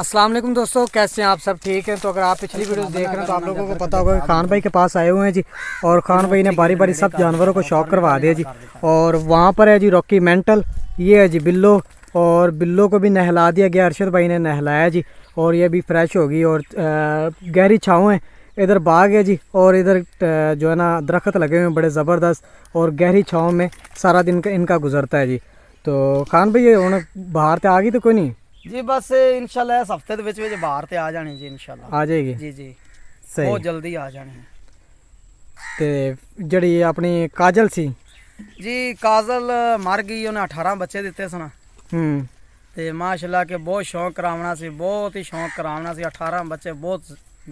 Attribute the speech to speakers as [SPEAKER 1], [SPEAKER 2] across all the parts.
[SPEAKER 1] असलम दोस्तों, कैसे हैं आप सब? ठीक हैं? तो अगर आप पिछली वीडियो देख रहे हैं तो आप लोगों को पता होगा कि खान भाई के पास आए हुए हैं जी, और खान भाई ने बारी बारी सब जानवरों को शॉक करवा दिया जी। और वहाँ पर है जी रॉकी मेंटल, ये है जी बिल्लो, और बिल्लो को भी नहला दिया गया, अरशद भाई ने नहलाया जी, और ये भी फ्रेश होगी और गहरी छाँव है। इधर बाग है जी, और इधर जो है ना, दरख्त लगे हुए हैं, बड़े ज़बरदस्त, और गहरी छाँव में सारा दिन इनका गुजरता है जी। तो खान भाई, ये बाहर तो आ गई तो कोई नहीं?
[SPEAKER 2] ਜੀ ਬਸ ਇਨਸ਼ਾਅੱਲਾ ਇਸ ਹਫ਼ਤੇ ਦੇ ਵਿੱਚ ਵਿੱਚ ਬਾਹਰ ਤੇ ਆ ਜਾਣੀ ਜੀ ਇਨਸ਼ਾਅੱਲਾ।
[SPEAKER 1] ਆ ਜਾਏਗੀ?
[SPEAKER 2] ਜੀ ਜੀ।
[SPEAKER 1] ਸਹੀ।
[SPEAKER 2] ਬਹੁਤ ਜਲਦੀ ਆ ਜਾਣੀ ਹੈ।
[SPEAKER 1] ਤੇ ਜਿਹੜੀ ਆਪਣੀ ਕਾਜਲ ਸੀ?
[SPEAKER 2] ਜੀ ਕਾਜ਼ਲ ਮਰ ਗਈ ਉਹਨੇ 18 ਬੱਚੇ ਦਿੱਤੇ ਸਨ।
[SPEAKER 1] ਹੂੰ।
[SPEAKER 2] ਤੇ ਮਾਸ਼ਾਅੱਲਾ ਕਿ ਬਹੁਤ ਸ਼ੌਂਕ ਕਰਾਉਣਾ ਸੀ ਬਹੁਤ ਹੀ ਸ਼ੌਂਕ ਕਰਾਉਣਾ ਸੀ। 18 ਬੱਚੇ ਬਹੁਤ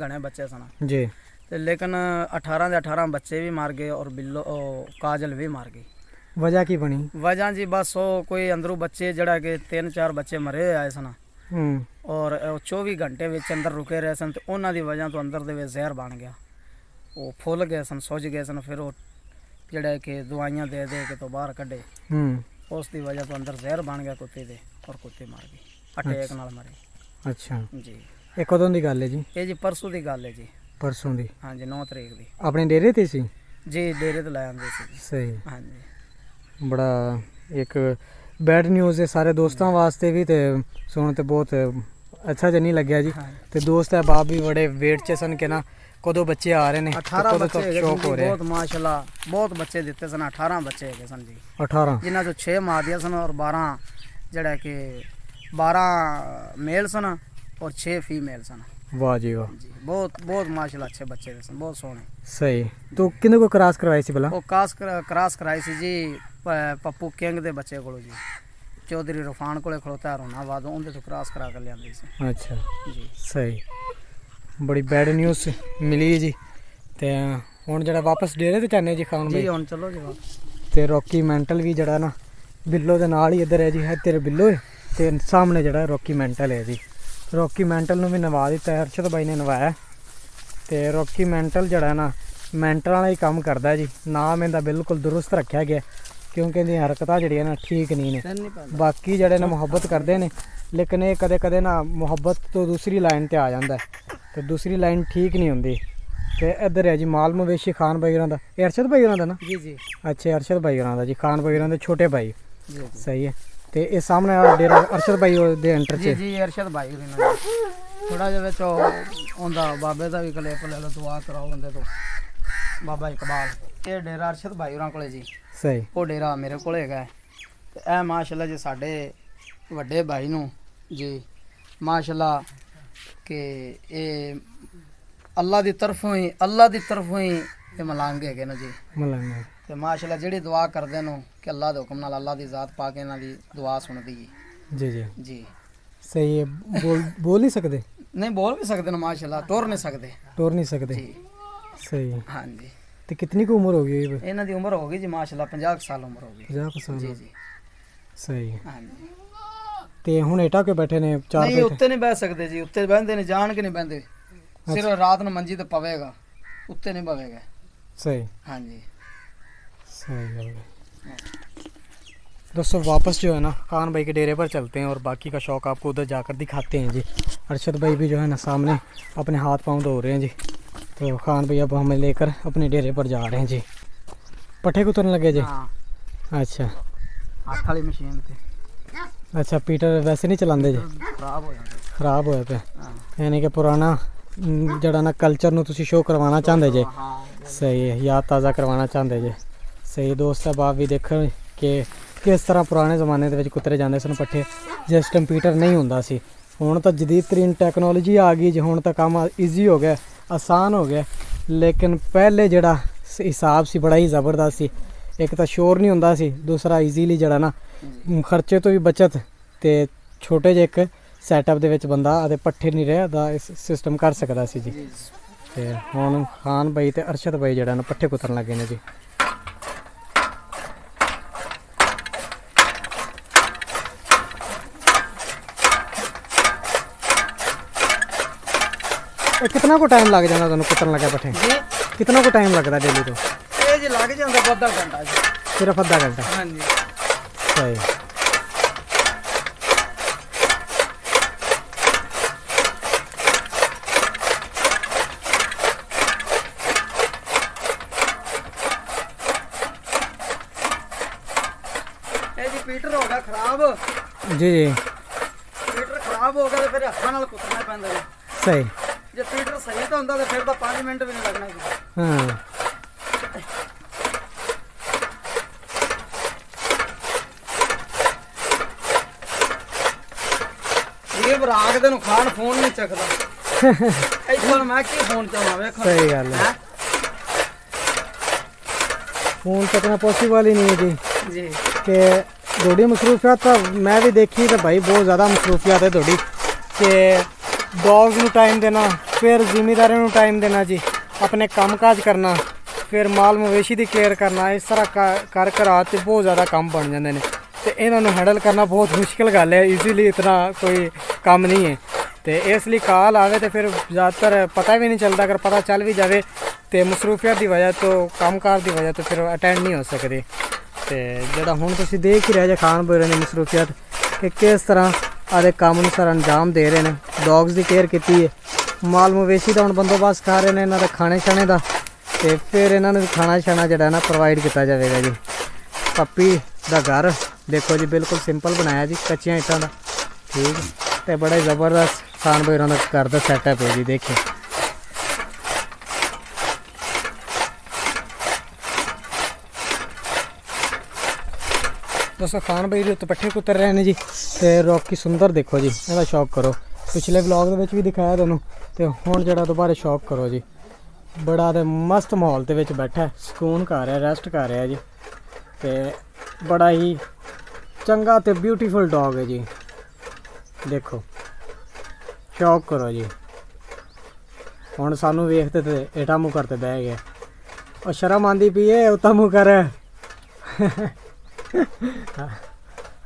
[SPEAKER 2] ਘਣੇ ਬੱਚੇ ਸਨ।
[SPEAKER 1] ਜੀ।
[SPEAKER 2] ਤੇ ਲੇਕਿਨ 18 ਦੇ 18 ਬੱਚੇ ਵੀ ਮਰ ਗਏ ਔਰ ਬਿੱਲੋ ਕਾਜਲ ਵੀ ਮਰ ਗਈ।
[SPEAKER 1] ਵਜ੍ਹਾ ਕੀ ਬਣੀ?
[SPEAKER 2] ਵਜ੍ਹਾ ਜੀ ਬਸ ਉਹ ਕੋਈ ਅੰਦਰੋਂ ਬੱਚੇ ਜਿਹੜਾ ਕਿ ਤਿੰਨ ਚਾਰ ਬੱਚੇ ਮਰੇ ਆਏ ਸਨ।
[SPEAKER 1] ਹੂੰ।
[SPEAKER 2] ਔਰ ਉਹ 24 ਘੰਟੇ ਵਿੱਚ ਅੰਦਰ ਰੁਕੇ ਰਹੇ ਸਨ ਤੇ ਉਹਨਾਂ ਦੀ ਵਜ੍ਹਾ ਤੋਂ ਅੰਦਰ ਦੇ ਵਿੱਚ ਜ਼ਹਿਰ ਬਣ ਗਿਆ। ਉਹ ਫੁੱਲ ਗਏ ਸਨ ਸੁੱਜ ਗਏ ਸਨ ਫਿਰ ਉਹ ਜਿਹੜਾ ਕਿ ਦਵਾਈਆਂ ਦੇ ਦੇ ਕੇ ਤੋਂ ਬਾਹਰ ਕੱਢੇ।
[SPEAKER 1] ਹੂੰ।
[SPEAKER 2] ਉਸ ਦੀ ਵਜ੍ਹਾ ਤੋਂ ਅੰਦਰ ਜ਼ਹਿਰ ਬਣ ਗਿਆ ਕੁੱਤੇ ਦੇ ਔਰ ਕੁੱਤੇ ਮਰ ਗਏ ਅਟੈਕ ਨਾਲ ਮਰੇ।
[SPEAKER 1] ਅੱਛਾ।
[SPEAKER 2] ਜੀ।
[SPEAKER 1] ਇਹ ਕਦੋਂ ਦੀ ਗੱਲ ਹੈ ਜੀ?
[SPEAKER 2] ਇਹ ਜੀ ਪਰਸੋਂ ਦੀ ਗੱਲ ਹੈ ਜੀ।
[SPEAKER 1] ਪਰਸੋਂ ਦੀ।
[SPEAKER 2] ਹਾਂਜੀ 9 ਤਰੀਕ ਦੀ।
[SPEAKER 1] ਆਪਣੇ ਡੇਰੇ ਤੇ ਸੀ?
[SPEAKER 2] ਜੀ ਡੇਰੇ ਤੇ ਲੈ ਆਂਦੇ ਸੀ
[SPEAKER 1] ਸਹੀ।
[SPEAKER 2] ਹਾਂਜੀ।
[SPEAKER 1] ਬੜਾ ਇੱਕ ਬੈਡ ਨਿਊਜ਼ ਹੈ ਸਾਰੇ ਦੋਸਤਾਂ ਵਾਸਤੇ ਵੀ ਤੇ ਸੁਣ ਤੇ ਬਹੁਤ ਅੱਛਾ ਜਿਹਾ ਨਹੀਂ ਲੱਗਿਆ ਜੀ। ਤੇ ਦੋਸਤ ਹੈ ਬਾਪ ਵੀ ਬੜੇ ਵੇਟ 'ਚ ਸਨ ਕਿ ਨਾ ਕਦੋਂ ਬੱਚੇ ਆ ਰਹੇ ਨੇ ਤੇ
[SPEAKER 2] 18
[SPEAKER 1] ਕਦੋਂ
[SPEAKER 2] ਬੱਚੇ ਹੈਗੇ
[SPEAKER 1] ਹੋ ਰਿਹਾ।
[SPEAKER 2] ਬਹੁਤ ਮਾਸ਼ਾਅੱਲਾ ਬਹੁਤ ਬੱਚੇ ਦਿੱਤੇ ਸਨ 18 ਬੱਚੇ ਹੈਗੇ ਸਨ ਜੀ।
[SPEAKER 1] 18
[SPEAKER 2] ਜਿਨ੍ਹਾਂ ਚੋਂ 6 ਮਾਦੀਆਂ ਸਨ ਔਰ 12 ਜਿਹੜਾ ਕਿ 12 ਮੇਲ ਸਨ ਔਰ 6 ਫੀਮੇਲ ਸਨ।
[SPEAKER 1] ਵਾਹ ਜੀ ਵਾਹ।
[SPEAKER 2] ਜੀ ਬਹੁਤ ਬਹੁਤ ਮਾਸ਼ਾਅੱਲਾ ਅੱਛੇ ਬੱਚੇ ਦੇ ਸਨ ਬਹੁਤ ਸੋਹਣੇ।
[SPEAKER 1] ਸਹੀ। ਤੋ ਕਿੰਨੇ ਕੋ ਕਰਾਸ ਕਰਵਾਈ ਸੀ ਭਲਾ?
[SPEAKER 2] ਉਹ ਕਾਸ ਕਰਾਸ ਕਰਾਈ ਸੀ ਜੀ ਪੱਪੂ ਕਿੰਗ ਦੇ ਬੱਚੇ ਕੋਲੋਂ ਜੀ। ਚੌਧਰੀ ਰਫਾਨ ਕੋਲੇ ਖਲੋਤਾ ਰੋਣਾ ਬਾਦ ਉਹਦੇ ਤੋਂ ਕਰਾਸ ਕਰਾ ਕੇ ਲਿਆਂਦੀ ਸੀ।
[SPEAKER 1] ਅੱਛਾ।
[SPEAKER 2] ਜੀ।
[SPEAKER 1] ਸਹੀ। ਬੜੀ ਬੈਡ ਨਿਊਜ਼ ਮਿਲੀ ਜੀ। ਤੇ ਹੁਣ ਜਿਹੜਾ ਵਾਪਸ ਡੇਰੇ ਤੇ ਚਾਹਨੇ ਜੀ ਖਾਨ
[SPEAKER 2] ਜੀ
[SPEAKER 1] ਭਾਈ
[SPEAKER 2] ਹੁਣ ਚਲੋ ਜੀ।
[SPEAKER 1] ਤੇ ਰੌਕੀ ਮੈਂਟਲ ਵੀ ਜਿਹੜਾ ਨਾ ਬਿੱਲੋ ਦੇ ਨਾਲ ਹੀ ਇੱਧਰ ਹੈ ਜੀ ਹੈ ਤੇਰੇ ਬਿੱਲੋ ਹੈ ਤੇ ਸਾਹਮਣੇ ਜਿਹੜਾ ਰੌਕੀ ਮੈਂਟਲ ਹੈ ਜੀ। ਰੌਕੀ ਮੈਂਟਲ ਨੂੰ ਵੀ ਨਵਾ ਦਿੱਤਾ ਅਰਸ਼ਦ ਬਾਈ ਨੇ ਨਵਾਇਆ। ਤੇ ਰੌਕੀ ਮੈਂਟਲ ਜਿਹੜਾ ਨਾ ਮੈਂਟਲ ਵਾਲਾ ਹੀ ਕੰਮ ਕਰਦਾ ਜੀ। ਨਾਮ ਇਹਦਾ ਬਿਲਕੁਲ ਦਰੁਸਤ ਰੱਖਿਆ ਗਿਆ। ਕਿਉਂਕਿ ਇਹਦੀਆਂ ਹਰਕਤਾਂ ਜਿਹੜੀਆਂ ਨਾ ਠੀਕ ਨਹੀਂ ਨੇ। ਬਾਕੀ ਜਿਹੜੇ ਨੇ ਮੁਹੱਬਤ ਕਰਦੇ ਨੇ ਲੇਕਿਨ ਇਹ ਕਦੇ ਕਦੇ ਨਾ ਮੁਹੱਬਤ ਤੋਂ ਦੂਸਰੀ ਲਾਈਨ ਤੇ ਆ ਜਾਂਦਾ ਤੇ ਦੂਸਰੀ ਲਾਈਨ ਠੀਕ ਨਹੀਂ ਹੁੰਦੀ। ਤੇ ਇੱਧਰ ਹੈ ਜੀ ਮਾਲ ਮਵੇਸ਼ੀ ਖਾਨ ਭਾਈ ਹੋਰਾਂ ਦਾ। ਇਹ ਅਰਸ਼ਦ ਭਾਈ ਹੋਰਾਂ ਦਾ ਨਾ?
[SPEAKER 2] ਜੀ ਜੀ।
[SPEAKER 1] ਅੱਛਾ ਅਰਸ਼ਦ ਭਾਈ ਹੋਰਾਂ ਦਾ ਜੀ। ਖਾਨ ਭਾਈ ਹੋਰਾਂ ਦੇ ਛੋਟੇ ਭਾਈ।
[SPEAKER 2] ਜੀ ਜੀ।
[SPEAKER 1] ਸਹੀ ਹੈ। ਤੇ ਇਹ ਸਾਹਮਣੇ ਆ ਡੇਰਾ ਅਰਸ਼ਦ ਭਾਈ ਦੇ ਐਂਟਰ
[SPEAKER 2] ਜੀ
[SPEAKER 1] ਚ
[SPEAKER 2] ਜੀ ਅਰਸ਼ਦ ਭਾਈ ਹੋਰੀ ਨਾਲ। ਥੋੜਾ ਜਿਹਾ ਵਿੱਚ ਉਹ ਹੁੰਦਾ ਬਾਬੇ ਦਾ ਵੀ ਕਲੇਪ ਲੈ ਲਓ ਦੁਆ ਕਰਾਓ ਤੋਂ। ਬਾਬਾ ਇਕਬਾਲ ਇਹ ਡੇਰਾ ਅਰਸ਼ਦ ਭਾਈ ਹੋਰਾਂ ਕੋਲੇ ਜੀ।
[SPEAKER 1] ਸਹੀ।
[SPEAKER 2] ਉਹ ਡੇਰਾ ਮੇਰੇ ਕੋਲ ਹੈਗਾ। ਤੇ ਇਹ ਮਾਸ਼ਾਅੱਲਾ ਜੀ ਸਾਡੇ ਵੱਡੇ ਭਾਈ ਨੂੰ ਜੀ ਮਾਸ਼ਾਅੱਲਾ ਕਿ ਇਹ ਅੱਲਾ ਦੀ ਤਰਫੋਂ ਹੀ ਅੱਲਾ ਦੀ ਤਰਫੋਂ ਹੀ ਇਹ ਮਲੰਗ ਹੈਗੇ ਨੇ ਜੀ।
[SPEAKER 1] ਮਲੰਗਾ।
[SPEAKER 2] ਤੇ ਮਾਸ਼ਾਅੱਲਾ ਜਿਹੜੀ ਦੁਆ ਕਰਦੇ ਨੂੰ ਕਿ ਅੱਲਾ ਦੇ ਹੁਕਮ ਨਾਲ ਅੱਲਾ ਦੀ ਜ਼ਾਤ ਪਾ ਕੇ ਇਹਨਾਂ ਦੀ ਦੁਆ ਸੁਣਦੀ
[SPEAKER 1] ਜੀ। ਜੀ
[SPEAKER 2] ਜੀ।
[SPEAKER 1] ਸਹੀ ਹੈ। ਬੋਲ ਬੋਲ ਨਹੀਂ ਸਕਦੇ?
[SPEAKER 2] ਨਹੀਂ ਬੋਲ ਵੀ ਸਕਦੇ ਨੇ ਮਾਸ਼ਾਅੱਲਾ ਟੁਰ ਨਹੀਂ ਸਕਦੇ।
[SPEAKER 1] ਟੋਰ ਨਹੀਂ ਸਕਦੇ।
[SPEAKER 2] ਜੀ।
[SPEAKER 1] ਸਹੀ ਹੈ
[SPEAKER 2] ਹਾਂਜੀ
[SPEAKER 1] ਤੇ ਕਿੰਨੀ ਕੁ ਉਮਰ ਹੋ ਗਈ ਹੈ
[SPEAKER 2] ਇਹਨਾਂ ਦੀ ਉਮਰ ਹੋ ਗਈ ਜੀ ਮਾਸ਼ਾਅੱਲਾ 50 ਕੁ ਸਾਲ ਉਮਰ ਹੋ ਗਈ
[SPEAKER 1] 50 ਕੁ ਸਾਲ
[SPEAKER 2] ਜੀ ਜੀ
[SPEAKER 1] ਸਹੀ ਹੈ
[SPEAKER 2] ਹਾਂਜੀ
[SPEAKER 1] ਤੇ ਹੁਣ ਏਟਾ ਕੇ ਬੈਠੇ ਨੇ ਚਾਰ
[SPEAKER 2] ਨਹੀਂ
[SPEAKER 1] ਬੈਠੇ
[SPEAKER 2] ਉੱਤੇ ਨਹੀਂ ਬਹਿ ਸਕਦੇ ਜੀ ਉੱਤੇ ਬਹਿੰਦੇ ਨੇ ਜਾਣ ਕੇ ਨਹੀਂ ਬਹਿੰਦੇ ਸਿਰਫ ਰਾਤ ਨੂੰ ਮੰਜੀ ਤੇ ਪਵੇਗਾ ਉੱਤੇ ਨਹੀਂ ਪਵੇਗਾ
[SPEAKER 1] सही
[SPEAKER 2] ਹਾਂਜੀ
[SPEAKER 1] सही गल है दोस्तों वापस जो है ना खान भाई के डेरे पर चलते हैं और बाकी का शौक आपको उधर जाकर दिखाते हैं जी अरशद भाई भी जो है ना सामने अपने हाथ पाँव धो रहे हैं जी तो खान भाई अब हमें लेकर अपने डेरे पर जा रहे हैं जी पट्ठे को तुरने लगे जी
[SPEAKER 2] ਹਾਂ
[SPEAKER 1] अच्छा
[SPEAKER 2] ਹੱਥ ਵਾਲੀ ਮਸ਼ੀਨ ਤੇ
[SPEAKER 1] अच्छा पीटर वैसे नहीं चलाते जी
[SPEAKER 2] ਖਰਾਬ ਹੋ ਜਾਂਦਾ
[SPEAKER 1] ਖਰਾਬ ਹੋਇਆ ਪਿਆ
[SPEAKER 2] ਹਾਂ
[SPEAKER 1] ਯਾਨੀ ਕਿ ਪੁਰਾਣਾ ਮ, ਜਿਹੜਾ ਨਾ ਕਲਚਰ ਨੂੰ ਤੁਸੀਂ ਸ਼ੋਅ ਕਰਵਾਉਣਾ ਚਾਹੁੰਦੇ ਜੇ
[SPEAKER 2] ਹਾਂ
[SPEAKER 1] ਸਹੀ ਹੈ ਯਾਦ ਤਾਜ਼ਾ ਕਰਵਾਉਣਾ ਚਾਹੁੰਦੇ ਜੇ ਸਹੀ ਦੋਸਤ ਬਾਪ ਵੀ ਦੇਖਣ ਕਿ ਕਿਸ ਤਰ੍ਹਾਂ ਪੁਰਾਣੇ ਜ਼ਮਾਨੇ ਦੇ ਵਿੱਚ ਕੁੱਤਰੇ ਜਾਂਦੇ ਸਨ ਪੱਠੇ ਜਿਸ ਕੰਪਿਊਟਰ ਨਹੀਂ ਹੁੰਦਾ ਸੀ ਹੁਣ ਤਾਂ ਜਦੀਦ ਤਰੀਨ ਟੈਕਨੋਲੋਜੀ ਆ ਗਈ ਜੀ ਹੁਣ ਤਾਂ ਕੰਮ ਈਜ਼ੀ ਹੋ ਗਿਆ ਆਸਾਨ ਹੋ ਗਿਆ। ਲੇਕਿਨ ਪਹਿਲੇ ਜਿਹੜਾ ਹਿਸਾਬ ਸੀ ਬੜਾ ਹੀ ਜ਼ਬਰਦਸਤ ਸੀ। ਇੱਕ ਤਾਂ ਸ਼ੋਰ ਨਹੀਂ ਹੁੰਦਾ ਸੀ ਦੂਸਰਾ ਈਜ਼ੀਲੀ ਜਿਹੜਾ ਨਾ ਖਰਚੇ ਤੋਂ ਵੀ ਬਚਤ ਤੇ ਛੋਟੇ ਜਿਹੇ ਇੱਕ ਸੈਟਅਪ ਦੇ ਵਿੱਚ ਬੰਦਾ ਅਤੇ ਪੱਠੇ ਨਹੀਂ ਰਿਹਾ ਦਾ ਇਸ ਸਿਸਟਮ ਕਰ ਸਕਦਾ ਸੀ ਜੀ। ਤੇ ਹੁਣ ਖਾਨ ਬਾਈ ਤੇ ਅਰਸ਼ਦ ਬਾਈ ਜਿਹੜਾ ਨਾ ਪੱਠੇ ਕੁਤਰਨ ਲੱਗੇ ਨੇ ਜੀ। कितना को टाइम लग जाना ਤੁਹਾਨੂੰ ਕੁੱਟਣ ਲੱਗਿਆ
[SPEAKER 2] ਬੈਠੇ
[SPEAKER 1] ਕਿਤਨਾ ਕੋ ਟਾਈਮ ਲੱਗਦਾ ਡੇਲੀ ਤੋਂ?
[SPEAKER 2] ਇਹ ਜੀ ਲੱਗ ਜਾਂਦਾ ਅੱਧਾ ਘੰਟਾ ਜੀ।
[SPEAKER 1] ਸਿਰਫ ਅੱਧਾ ਘੰਟਾ?
[SPEAKER 2] ਹਾਂਜੀ।
[SPEAKER 1] ਸਹੀ। ਜੀ ਜੀ
[SPEAKER 2] ਜੀ। ਖਰਾਬ ਹੋ ਗਿਆ ਤੇ ਫਿਰ ਹੱਥਾਂ ਨਾਲ ਕੁੱਟਣਾ ਪੈਂਦਾ ਜੀ।
[SPEAKER 1] ਸਹੀ।
[SPEAKER 2] ਜੇ ਫੀਟਰ ਸਹੀ ਤਾਂ ਹੁੰਦਾ ਤਾਂ ਫਿਰ ਤਾਂ 5 ਮਿੰਟ ਵੀ ਨਹੀਂ ਲੱਗਣਾ ਸੀ
[SPEAKER 1] ਹਾਂ।
[SPEAKER 2] ਇਹ ਬਰਾਕ ਦੇ ਨੂੰ ਖਾਣ ਫੋਨ ਨਹੀਂ ਚੱਕਦਾ। ਇੱਥੋਂ ਮੈਂ ਕੀ ਫੋਨ ਚਾਹਾਂ ਵੇਖੋ
[SPEAKER 1] ਸਹੀ ਗੱਲ ਹੈ? ਫੋਨ ਚੱਕਣਾ ਪੋਸੀਬਲ ਹੀ ਨਹੀਂ ਹੈ ਜੀ।
[SPEAKER 2] ਜੀ।
[SPEAKER 1] ਕਿ ਤੁਹਾਡੀ ਮਸਰੂਫੀਅਤ ਤਾਂ ਮੈਂ ਵੀ ਦੇਖੀ ਤਾਂ ਭਾਈ ਬਹੁਤ ਜ਼ਿਆਦਾ ਮਸਰੂਫੀਅਤ ਹੈ ਤੁਹਾਡੀ। ਕਿ ਡੌਗਸ ਨੂੰ ਟਾਈਮ ਦੇਣਾ ਫਿਰ ਜ਼ਿਮੀਦਾਰਾਂ ਨੂੰ ਟਾਈਮ ਦੇਣਾ ਜੀ। ਆਪਣੇ ਕੰਮਕਾਜ ਕਰਨਾ, ਫਿਰ ਮਾਲ ਮਵੇਸ਼ੀ ਦੀ ਕੇਅਰ ਕਰਨਾ ਇਸ ਤਰ੍ਹਾਂ ਕਰ- ਕਰ ਕਰਾ ਤੇ ਬਹੁਤ ਜ਼ਿਆਦਾ ਕੰਮ ਬਣ ਜਾਂਦੇ ਨੇ। ਤੇ ਇਹਨਾਂ ਨੂੰ ਹੈਂਡਲ ਕਰਨਾ ਬਹੁਤ ਮੁਸ਼ਕਿਲ ਗੱਲ ਹੈ ਈਜ਼ੀਲੀ ਇਤਨਾ ਕੋਈ ਕੰਮ ਨਹੀਂ ਹੈ। ਤੇ ਇਸ ਲਈ ਕਾਲ ਆਵੇ ਤੇ ਫਿਰ ਜ਼ਿਆਦਾਤਰ ਪਤਾ ਵੀ ਨਹੀਂ ਚੱਲਦਾ, ਅਗਰ ਪਤਾ ਚੱਲ ਵੀ ਜਾਵੇ ਤੇ ਮਸਰੂਫੀਅਤ ਦੀ ਵਜ੍ਹਾ ਤੋਂ, ਕੰਮਕਾਰ ਦੀ ਵਜ੍ਹਾ ਤੋਂ ਫਿਰ ਅਟੈਂਡ ਨਹੀਂ ਹੋ ਸਕਦੇ। ਤੇ ਜਿਹੜਾ ਹੁਣ ਤੁਸੀਂ ਦੇਖ ਹੀ ਰਹੇ ਜੇ ਖਾਨ ਬੋਰੇ ਦੀ ਮਸਰੂਫੀਅਤ ਕਿ ਕਿਸ ਤਰ੍ਹਾਂ ਆਦੇ ਕੰਮ ਨੂੰ ਸਰ ਅੰਜਾਮ ਦੇ ਰਹੇ ਨੇ। ਡੌਗਸ ਦੀ ਕੇਅਰ ਕੀਤੀ ਹੈ। ਮਾਲ ਮਵੇਸ਼ੀ ਦਾ ਹੁਣ ਬੰਦੋਬਸਤ ਕਰ ਰਹੇ ਨੇ ਇਹਨਾਂ ਦੇ ਖਾਣੇ ਛਾਣੇ ਦਾ ਤੇ ਫਿਰ ਇਹਨਾਂ ਨੂੰ ਖਾਣਾ ਛਾਣਾ ਜਿਹੜਾ ਨਾ ਪ੍ਰੋਵਾਈਡ ਕੀਤਾ ਜਾਵੇਗਾ ਜੀ। ਪੱਪੀ ਦਾ ਘਰ, ਦੇਖੋ ਜੀ ਬਿਲਕੁਲ ਸਿੰਪਲ ਬਣਾਇਆ ਜੀ, ਕੱਚੀਆਂ ਇੱਟਾਂ ਦਾ। ਠੀਕ। ਤੇ ਬੜਾ ਜ਼ਬਰਦਸਤ ਖਾਨ ਬੋਰੇ ਦਾ ਘਰ ਦਾ ਸੈਟਅਪ ਹੈ ਜੀ ਦੇਖਿਓ ਦੋਸਤੋ ਖਾਨ ਬਈ ਦੇ ਉੱਤੇ ਪੱਠੇ ਕੁੱਤਰ ਰਹੇ ਨੇ ਜੀ ਤੇ ਰੌਕੀ ਸੁੰਦਰ ਦੇਖੋ ਜੀ, ਇਹਦਾ ਸ਼ੌਕ ਕਰੋ। ਪਿਛਲੇ ਵਲੌਗ ਦੇ ਵਿੱਚ ਵੀ ਦਿਖਾਇਆ ਤੁਹਾਨੂੰ ਤੇ ਹੁਣ ਜਿਹੜਾ ਦੁਬਾਰਾ ਸ਼ੌਕ ਕਰੋ ਜੀ। ਬੜਾ ਤੇ ਮਸਤ ਮਾਹੌਲ ਦੇ ਵਿੱਚ ਬੈਠਾ ਸਕੂਨ ਕਰ ਰਿਹਾ ਰੈਸਟ ਕਰ ਰਿਹਾ ਜੀ। ਤੇ ਬੜਾ ਹੀ ਚੰਗਾ ਤੇ ਬਿਊਟੀਫੁਲ ਡੌਗ ਹੈ ਜੀ। ਦੇਖੋ ਸ਼ੌਕ ਕਰੋ ਜੀ। ਹੁਣ ਸਾਨੂੰ ਵੇਖਦੇ ਤੇ ਏਟਾ ਮੂੰਹ ਕਰਤੇ ਬਹਿ ਗਿਆ। ਉਹ ਸ਼ਰਮ ਆਂਦੀ ਪਈ ਏ ਉਤਾ ਮੂੰਹ ਕਰ।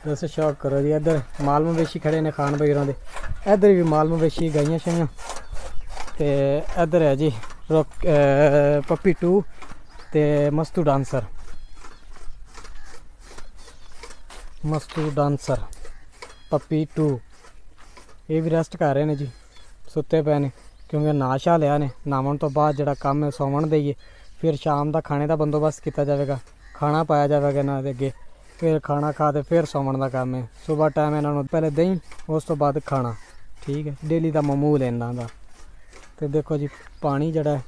[SPEAKER 1] ਦੋਸਤੋ ਸ਼ੌਕ ਕਰੋ ਜੀ ਇੱਧਰ। ਮਾਲ ਮਵੇਸ਼ੀ ਖੜੇ ਨੇ ਖਾਨ ਬਈਰਾਂ ਦੇ। ਇੱਧਰ ਵੀ ਮਾਲ ਮਵੇਸ਼ੀ ਗਾਈਆਂ ਸ਼ਾਈਆਂ ਤੇ ਇੱਧਰ ਹੈ ਜੀ ਰੋਕ- ਪੱਪੀ 2 ਤੇ ਮਸਤੂ ਡਾਂਸਰ। ਮਸਤੂ ਡਾਂਸਰ, ਪੱਪੀ 2 ਇਹ ਵੀ ਰੈਸਟ ਕਰ ਰਹੇ ਨੇ ਜੀ, ਸੁੱਤੇ ਪਏ ਨੇ, ਕਿਉਂਕਿ ਨਾਸ਼ਾ ਲਿਆ ਨੇ। ਨਾਵਣ ਤੋਂ ਬਾਅਦ ਜਿਹੜਾ ਕੰਮ ਹੈ, ਸੌਵਣ ਦੇਈਏ ਫਿਰ ਸ਼ਾਮ ਦਾ ਖਾਣੇ ਦਾ ਬੰਦੋਬਸਤ ਕੀਤਾ ਜਾਵੇਗਾ, ਖਾਣਾ ਪਾਇਆ ਜਾਵੇਗਾ ਇਹਨਾਂ ਦੇ ਅੱਗੇ। ਫਿਰ ਖਾਣਾ ਖਾ ਕੇ ਫਿਰ ਸੌਵਣ ਦਾ ਕੰਮ ਹੈ। ਸਵੇਰ ਟਾਈਮ ਇਹਨਾਂ ਨੂੰ ਪਹਿਲੇ ਦਹੀਂ, ਉਸ ਤੋਂ ਬਾਅਦ ਖਾਣਾ। ਠੀਕ ਹੈ, ਡੇਲੀ ਦਾ ਮਾਮੂਲ ਹੈ ਇਹਨਾਂ ਦਾ ਤੇ ਦੇਖੋ ਜੀ, ਪਾਣੀ ਜਿਹੜਾ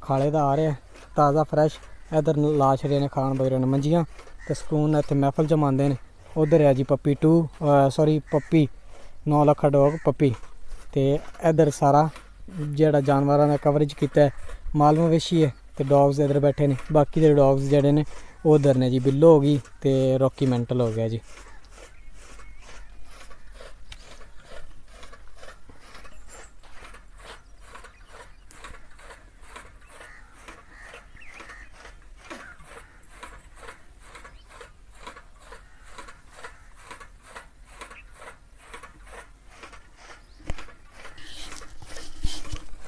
[SPEAKER 1] ਖਾਲੇ ਦਾ ਆ ਰਿਹਾ ਤਾਜ਼ਾ ਫਰੈਸ਼ ਇਧਰ ਲਾਸ਼ ਰਹੇ ਨੇ ਖਾਣ ਬਗਰੇ ਨੇ ਮੰਜੀਆਂ ਤੇ ਸਕੂਨ ਇੱਥੇ ਮਹਿਫਲ ਜਮਾਉਂਦੇ ਨੇ। ਉਧਰ ਹੈ ਜੀ puppy 2 sorry puppy 9 lakh dog puppy. ਤੇ ਇਧਰ ਸਾਰਾ ਜਿਹੜਾ ਜਾਨਵਰਾਂ ਦਾ ਕਵਰੇਜ ਕੀਤਾ ਹੈ ਮਾਲ ਮਵੇਸ਼ੀ ਹੈ ਤੇ ਡੌਗਸ ਇਧਰ ਬੈਠੇ ਨੇ। ਬਾਕੀ ਦੇ ਡੌਗਸ ਜਿਹੜੇ ਨੇ, ਉਹ ਉਧਰ ਨੇ ਜੀ, ਬਿੱਲੋ ਹੋ ਗਈ ਤੇ ਰੌਕੀ ਮੈਂਟਲ ਹੋ ਗਿਆ ਜੀ।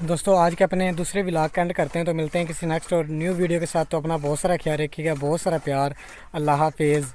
[SPEAKER 1] दोस्तों आज के अपने दूसरे व्लॉग का एंड करते हैं तो मिलते हैं किसी नेक्स्ट और न्यू वीडियो के साथ तो अपना बहुत सारा ख्याल रखिएगा बहुत सारा प्यार अल्लाह हाफिज़